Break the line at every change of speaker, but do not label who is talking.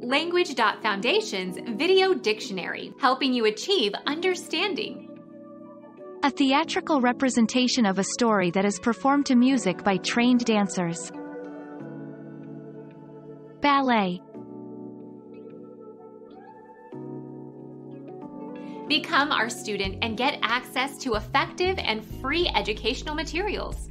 Language.Foundation's Video Dictionary, helping you achieve understanding.
A theatrical representation of a story that is performed to music by trained dancers. Ballet
Become our student and get access to effective and free educational materials.